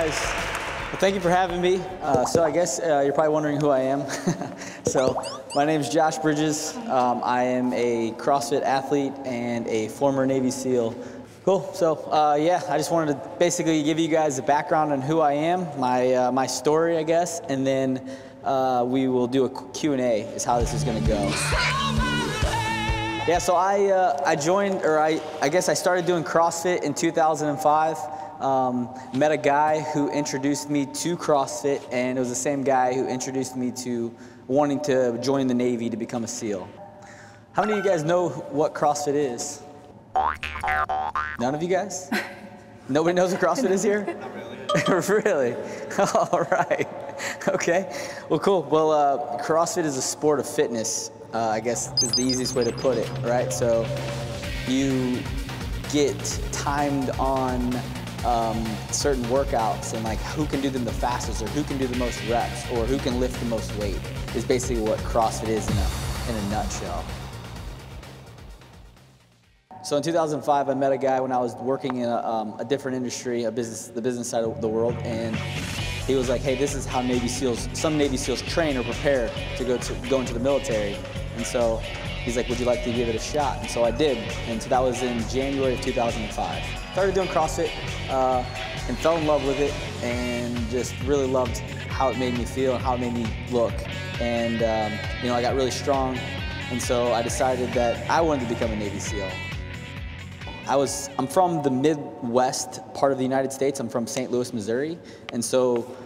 guys? Well, thank you for having me. Uh, so I guess uh, you're probably wondering who I am. so my name is Josh Bridges. Um, I am a CrossFit athlete and a former Navy SEAL. Cool. So uh, yeah, I just wanted to basically give you guys a background on who I am, my uh, my story, I guess, and then uh, we will do a Q&A. Is how this is going to go. Yeah, so I, uh, I joined, or I, I guess I started doing CrossFit in 2005. Um, met a guy who introduced me to CrossFit, and it was the same guy who introduced me to wanting to join the Navy to become a SEAL. How many of you guys know what CrossFit is? None of you guys? Nobody knows what CrossFit is here? really. really? All right. Okay. Well, cool. Well, uh, CrossFit is a sport of fitness uh, I guess is the easiest way to put it, right? So you get timed on um, certain workouts and like who can do them the fastest or who can do the most reps or who can lift the most weight is basically what CrossFit is in a, in a nutshell. So in 2005, I met a guy when I was working in a, um, a different industry, a business, the business side of the world, and he was like, hey, this is how Navy SEALs, some Navy SEALs train or prepare to go, to, go into the military. And so he's like, would you like to give it a shot? And so I did. And so that was in January of 2005. Started doing CrossFit uh, and fell in love with it and just really loved how it made me feel and how it made me look. And um, you know, I got really strong. And so I decided that I wanted to become a Navy SEAL. I was, I'm from the Midwest part of the United States. I'm from St. Louis, Missouri. And so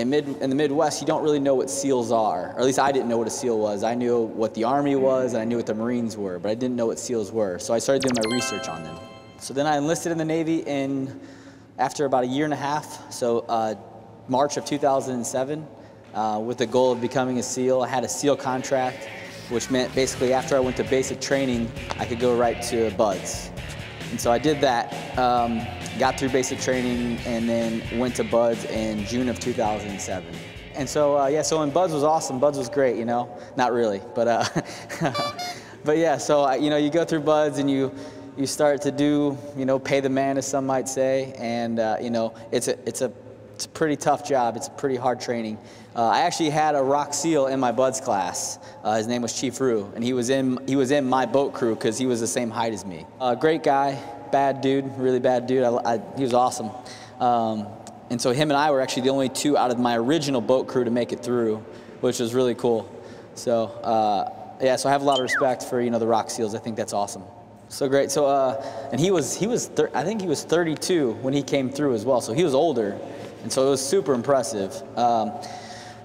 in, mid, in the Midwest, you don't really know what SEALs are. Or at least I didn't know what a SEAL was. I knew what the Army was and I knew what the Marines were, but I didn't know what SEALs were. So I started doing my research on them. So then I enlisted in the Navy in, after about a year and a half, so uh, March of 2007, uh, with the goal of becoming a SEAL. I had a SEAL contract, which meant basically after I went to basic training, I could go right to BUD/S. And so I did that. Um, got through basic training, and then went to BUD/S in June of 2007. And so, uh, yeah, so when BUD/S was awesome, BUD/S was great, you know? Not really, but, uh, but yeah, so, you know, you go through BUD/S and you, you start to do, you know, pay the man, as some might say, and, uh, you know, it's a, it's, a, it's a pretty tough job. It's a pretty hard training. Uh, I actually had a ROK SEAL in my BUD/S class. Uh, his name was Chief Rue, and he was in, he was in my boat crew because he was the same height as me. Uh, great guy, bad dude, really bad dude. I, I, he was awesome. Um, and so him and I were actually the only two out of my original boat crew to make it through, which was really cool. So uh, yeah, so I have a lot of respect for you know the ROK SEALs. I think that's awesome. So great. So uh, and he was he was I think he was 32 when he came through as well. So he was older, and so it was super impressive. Um,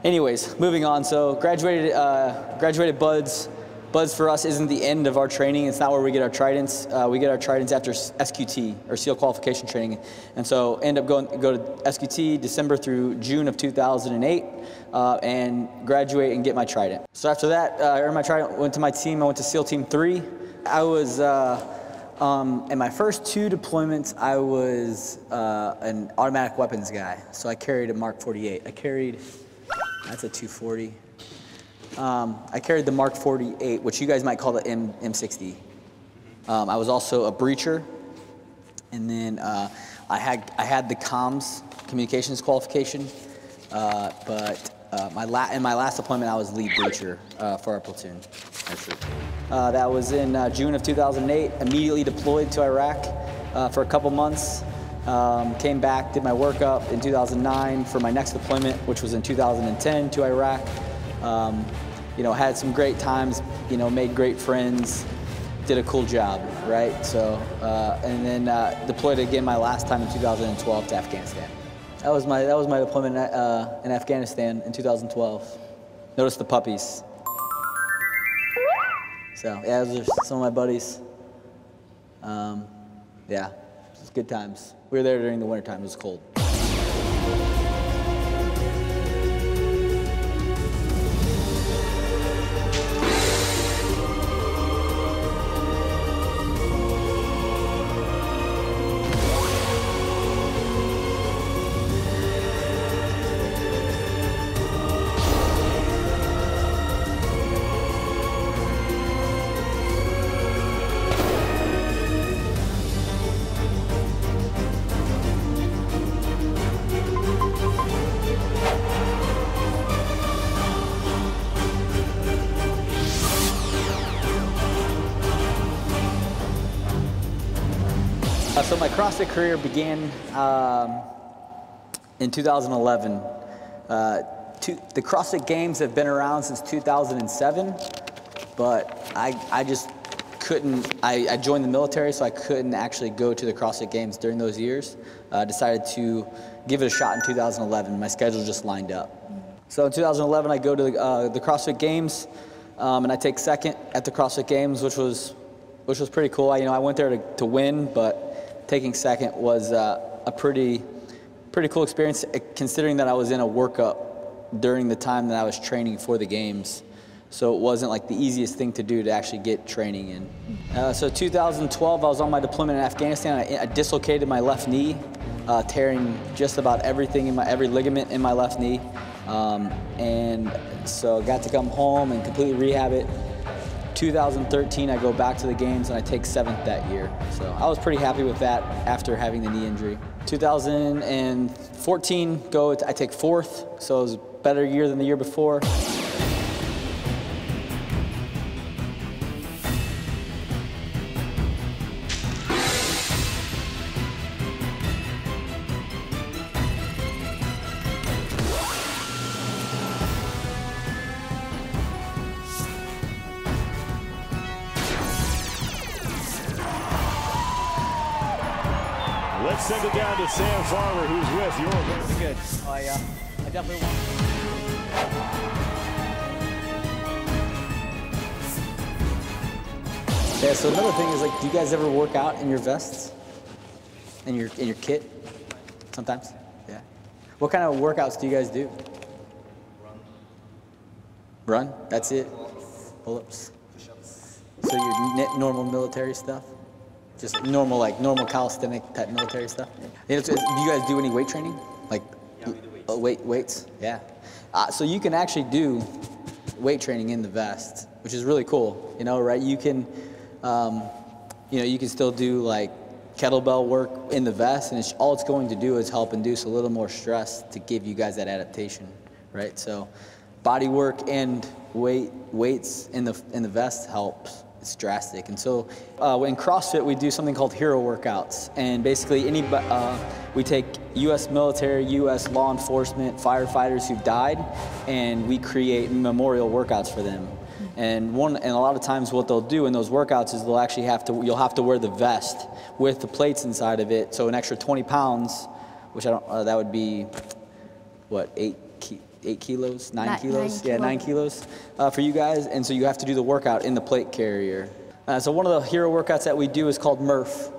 anyways, moving on. So graduated uh, graduated BUD/S. BUD/S for us isn't the end of our training. It's not where we get our tridents. Uh, we get our tridents after SQT, or SEAL qualification training. And so end up going go to SQT December through June of 2008 uh, and graduate and get my trident. So after that, uh, I earned my trident, went to my team. I went to SEAL Team 3. I was, uh, um, in my first two deployments, I was uh, an automatic weapons guy. So I carried a Mark 48. I carried, that's a 240. Um, I carried the Mark 48, which you guys might call the M, M60. Um, I was also a breacher, and then uh, I had I had the comms communications qualification, uh, but uh, my la- in my last deployment I was lead breacher uh, for our platoon. Uh, that was in uh, June of 2008. Immediately deployed to Iraq for a couple months. Um, came back, did my workup in 2009 for my next deployment, which was in 2010 to Iraq. Um, you know, had some great times, you know, made great friends, did a cool job, right? So, uh, and then uh, deployed again my last time in 2012 to Afghanistan. That was my, that was my deployment uh, in Afghanistan in 2012. Notice the puppies. So, yeah, those are some of my buddies. Um, yeah, was good times. We were there during the wintertime, it was cold. So my CrossFit career began um, in 2011. Uh, two, the CrossFit Games have been around since 2007, but I, I just couldn't, I, I, joined the military, so I couldn't actually go to the CrossFit Games during those years. I uh, decided to give it a shot in 2011. My schedule just lined up. So in 2011, I go to the, uh, the CrossFit Games, um, and I take second at the CrossFit Games, which was, which was pretty cool. I, you know, I went there to, to win, but taking second was uh, a pretty, pretty cool experience, eh, considering that I was in a workup during the time that I was training for the games. So it wasn't like the easiest thing to do to actually get training in. Uh, so 2012, I was on my deployment in Afghanistan. I, I dislocated my left knee, uh, tearing just about everything in my every ligament in my left knee. Um, and so got to come home and completely rehab it. 2013, I go back to the games and I take seventh that year. So I was pretty happy with that after having the knee injury. 2014, go I take fourth, so it was a better year than the year before. Let's send it down to Sam Farmer, who's with your. Very good. I, uh, I definitely want. Yeah. So another thing is like, do you guys ever work out in your vests? In your in your kit? Sometimes. Yeah. What kind of workouts do you guys do? Run. Run. That's it. Pull-ups. Push-ups. So your normal military stuff. Just normal, like normal calisthenic type military stuff. do you guys do any weight training? Like yeah, weights. Uh, weight, weights? Yeah. Uh, so you can actually do weight training in the vest, which is really cool. You know, right? You can, um, you know, you can still do like kettlebell work in the vest, and it's, all it's going to do is help induce a little more stress to give you guys that adaptation, right? So, body work and weight weights in the in the vest helps it's drastic. And so uh, in CrossFit, we do something called hero workouts. And basically, any uh, we take U.S. military, U.S. law enforcement, firefighters who've died, and we create memorial workouts for them. And one, and a lot of times, what they'll do in those workouts is they'll actually have to, you'll have to wear the vest with the plates inside of it. So an extra 20 pounds, which I don't, uh, that would be, what, eight eight kilos, nine, nine kilos, nine yeah, nine kilos uh, for you guys. And so you have to do the workout in the plate carrier. Uh, so one of the hero workouts that we do is called Murph.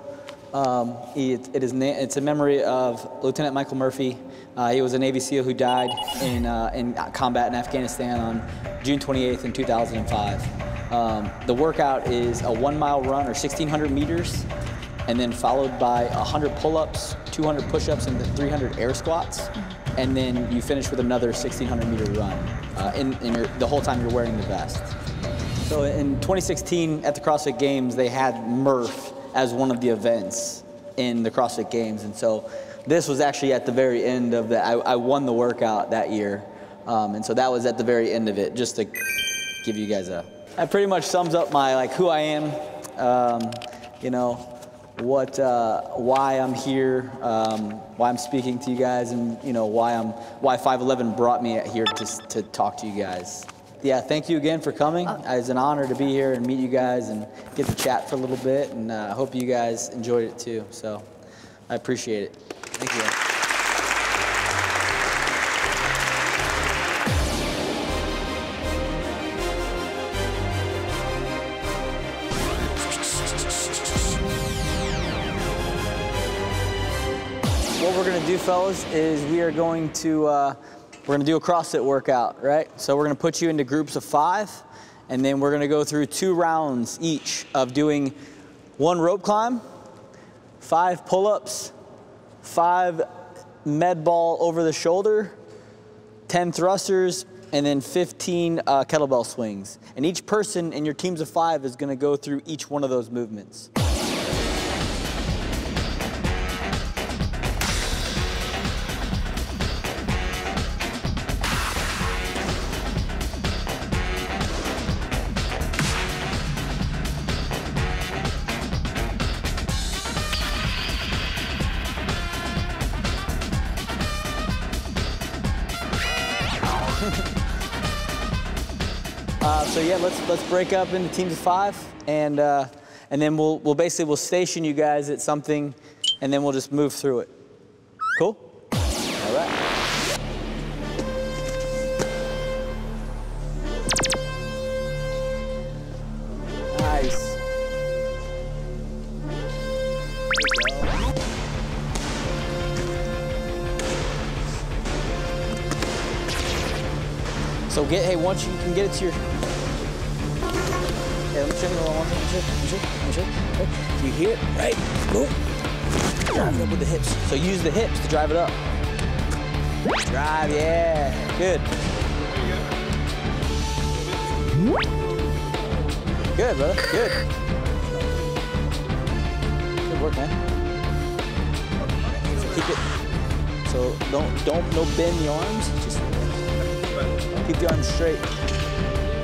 Um, it, it is it's a memory of Lieutenant Michael Murphy. Uh, he was a Navy SEAL who died in, uh, in combat in Afghanistan on June 28th in 2005. Um, the workout is a one mile run or 1,600 meters, and then followed by 100 pull-ups, 200 push-ups, and 300 air squats and then you finish with another 1600 meter run uh, in, in your, the whole time you're wearing the vest. So in 2016 at the CrossFit Games, they had Murph as one of the events in the CrossFit Games. And so this was actually at the very end of the, I, I won the workout that year. Um, and so that was at the very end of it, just to give you guys a, that pretty much sums up my, like who I am, um, you know, what, uh, why I'm here, um, why I'm speaking to you guys, and you know why I'm, why 511 brought me here to, to talk to you guys. Yeah, thank you again for coming. Uh, it's an honor to be here and meet you guys and get to chat for a little bit, and I uh, hope you guys enjoyed it too. So I appreciate it. Thank you. Gonna do, fellas, is we are going to, uh, we're gonna do a CrossFit workout, right? So we're gonna put you into groups of five, and then we're gonna go through two rounds each of doing one rope climb, five pull-ups, five med ball over the shoulder, 10 thrusters, and then 15 uh, kettlebell swings. And each person in your teams of five is gonna go through each one of those movements. So yeah, let's let's break up into teams of five, and uh, and then we'll we'll basically we'll station you guys at something, and then we'll just move through it. Cool. All right. Nice. So get, hey, once you can get it to your. You hear it, right? Boom. Drive it up with the hips. So use the hips to drive it up. Drive, yeah. Good. Good, brother. Good. Good work, man. So keep it. So don't don't no bend the arms. Just keep the arms straight.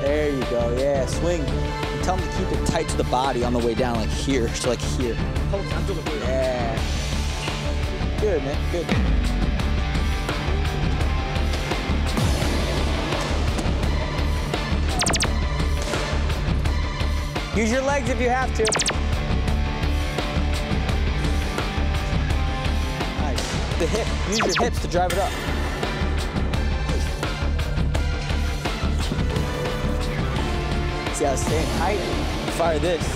There you go. Yeah, swing. Tell them to keep it tight to the body on the way down, like here. So like here. Yeah. Good, man. Good. Use your legs if you have to. Nice. The hip. Use your hips to drive it up. See how it's staying tight? Fire this.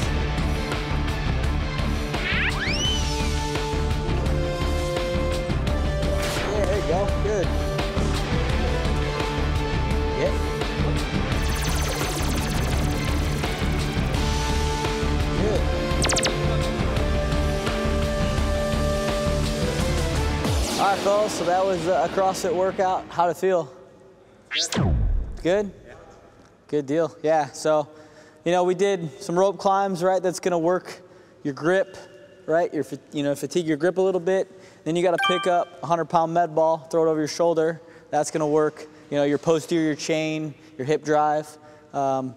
Yeah, there you go. Good. Yep. Good. All right, fellas, so that was a CrossFit workout. How'd it feel? Good? Good deal. Yeah, so, you know, we did some rope climbs, right? That's gonna work your grip, right? Your, you know, fatigue your grip a little bit. Then you gotta pick up a 100 pound med ball, throw it over your shoulder. That's gonna work, you know, your posterior chain, your hip drive. Um,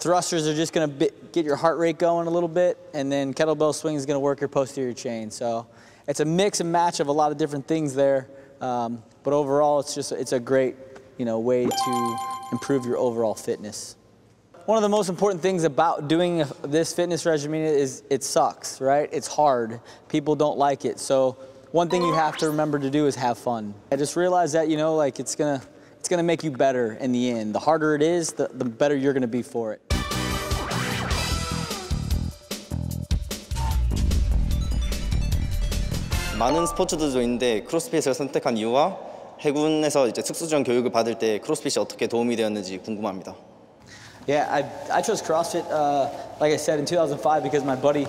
Thrusters are just going to get your heart rate going a little bit, and then kettlebell swing is going to work your posterior chain. So it's a mix and match of a lot of different things there. Um, but overall, it's just it's a great you know way to improve your overall fitness. One of the most important things about doing this fitness regimen is it sucks, right? It's hard. People don't like it. So one thing you have to remember to do is have fun. I just realized that you know like it's gonna it's gonna make you better in the end. The harder it is, the, the better you're gonna be for it. 많은 스포츠들도 있는데 크로스핏을 선택한 이유와 해군에서 이제 특수전 교육을 받을 때 크로스핏이 어떻게 도움이 되었는지 궁금합니다. Yeah, I, I chose CrossFit, uh, like I said, in 2005 because my buddy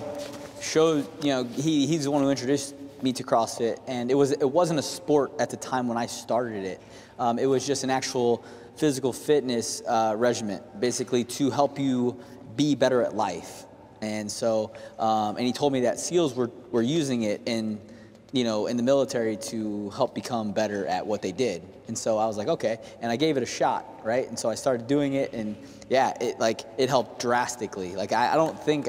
showed, you know, he, he's the one who introduced me to CrossFit. And it, was, it wasn't a sport at the time when I started it. Um, it was just an actual physical fitness uh, regimen, basically to help you be better at life. And so, um, and he told me that SEALs were, were using it in, you know, in the military to help become better at what they did. And so I was like, okay. And I gave it a shot, right? And so I started doing it, and yeah, it like it helped drastically. Like I, I don't think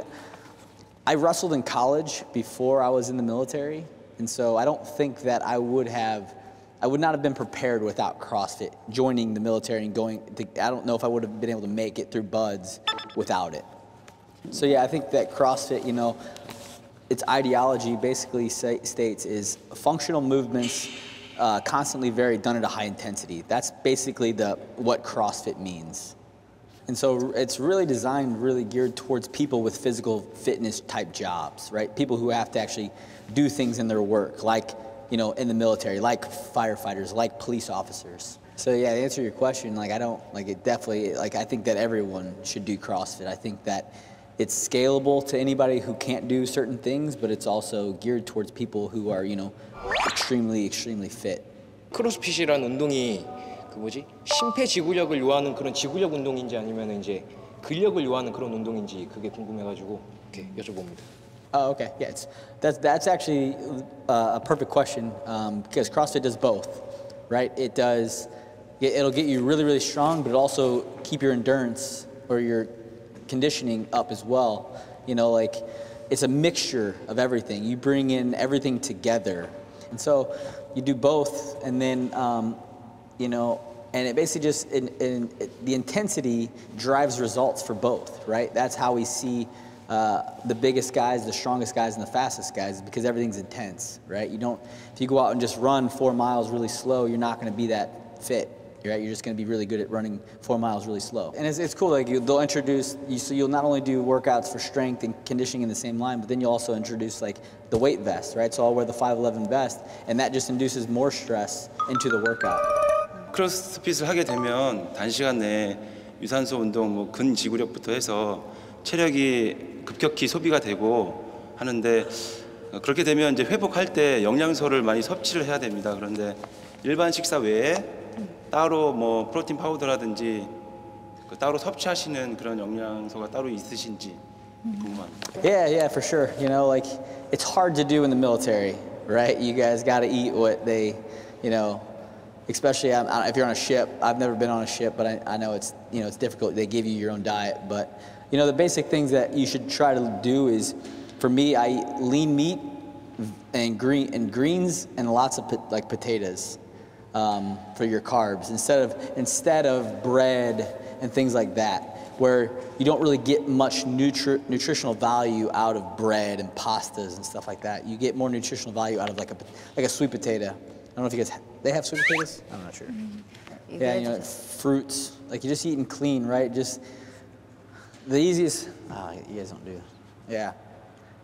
I wrestled in college before I was in the military, and so I don't think that I would have. I would not have been prepared without CrossFit, joining the military and going. To, I don't know if I would have been able to make it through BUD/S without it. So yeah, I think that CrossFit, you know, its ideology basically say, states is functional movements uh, constantly vary done at a high intensity. That's basically the what CrossFit means. And so it's really designed, really geared towards people with physical fitness type jobs, right? People who have to actually do things in their work, like, you know, in the military, like firefighters, like police officers. So yeah, to answer your question, like I don't, like it definitely, like I think that everyone should do CrossFit. I think that it's scalable to anybody who can't do certain things, but it's also geared towards people who are, you know, extremely, extremely fit. 크로스핏이라는 운동이 그 뭐지 심폐지구력을 요하는 그런 지구력 운동인지 아니면 이제 근력을 요하는 그런 운동인지 그게 궁금해가지고 이렇게 여쭤봅니다. Oh, okay. Yeah, it's, that's, that's actually uh, a perfect question um, because CrossFit does both, right? It does, it- it'll get you really, really strong, but it'll also keep your endurance or your conditioning up as well. You know, like it's a mixture of everything. You bring in everything together. And so you do both, and then, um, you know, and it basically just in, in, it, the intensity drives results for both, right? That's how we see uh, the biggest guys, the strongest guys, and the fastest guys because everything's intense, right? You don't if you go out and just run four miles really slow, you're not going to be that fit. Right? You're just going to be really good at running four miles really slow. And it's, it's cool. Like you, they'll introduce you, so you'll not only do workouts for strength and conditioning in the same line, but then you'll also introduce like the weight vest, right? So I'll wear the 511 vest, and that just induces more stress into the workout. 크로스핏을 하게 되면 단시간 내에 유산소 운동, 뭐 근지구력부터 해서 체력이 급격히 소비가 되고 하는데 어, 그렇게 되면 이제 회복할 때 영양소를 많이 섭취를 해야 됩니다. 그런데 일반 식사 외에 따로 뭐 프로틴 파우더라든지 그 따로 섭취하시는 그런 영양소가 따로 있으신지 궁금합니다. Yeah, yeah, for sure. You know, like it's hard to do in the military, right? You guys got to eat what they, you know, especially um, if you're on a ship. I've never been on a ship, but I, I know it's you know it's difficult. They give you your own diet, but you know the basic things that you should try to do is, for me, I eat lean meat and green and greens and lots of po- like potatoes um, for your carbs instead of instead of bread and things like that where you don't really get much nutri- nutritional value out of bread and pastas and stuff like that. You get more nutritional value out of like a like a sweet potato. I don't know if you guys they have sweet potatoes. I'm not sure. Yeah, you know, fruits. Like you're just eating clean, right? Just the easiest. Oh, you guys don't do. Yeah,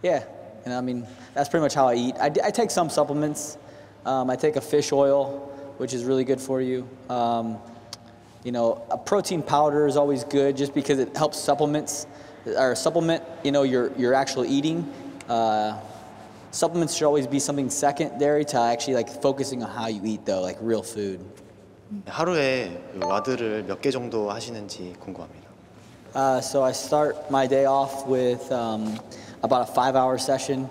yeah. And I mean, that's pretty much how I eat. I take some supplements. Um, I take a fish oil, which is really good for you. Um, you know, a protein powder is always good just because it helps supplements or supplement. You know, your your actual eating. Uh, supplements should always be something secondary to actually like focusing on how you eat, though, like real food. 하루에 그 와드를 몇 개 정도 하시는지 궁금합니다. Uh, so I start my day off with um, about a five-hour session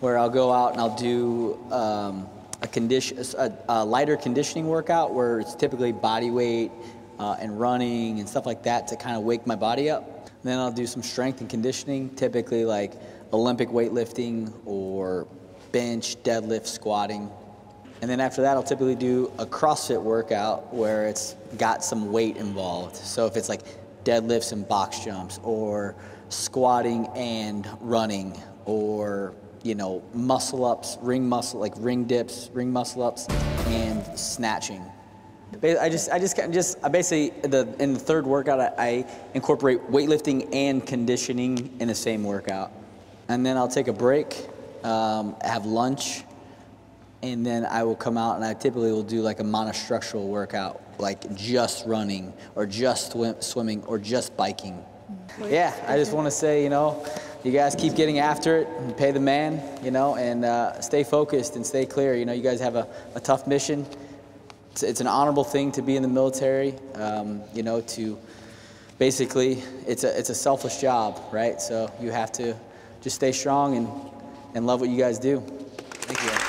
where I'll go out and I'll do um, a, condition, a, a lighter conditioning workout where it's typically body weight uh, and running and stuff like that to kind of wake my body up. And then I'll do some strength and conditioning, typically like Olympic weightlifting or bench, deadlift, squatting. And then after that, I'll typically do a CrossFit workout where it's got some weight involved. So if it's like deadlifts and box jumps, or squatting and running, or you know muscle ups, ring muscle like ring dips, ring muscle ups, and snatching. I just, I just, just, I basically, the in the third workout, I, I incorporate weightlifting and conditioning in the same workout, and then I'll take a break, um, have lunch, and then I will come out and I typically will do like a monostructural workout, like just running or just swim, swimming or just biking. Yeah, I just want to say, you know, you guys keep getting after it and pay the man, you know, and uh, stay focused and stay clear. You know, you guys have a, a tough mission. It's, it's an honorable thing to be in the military, um, you know, to basically, it's a, it's a selfless job, right? So you have to just stay strong and, and love what you guys do. Thank you.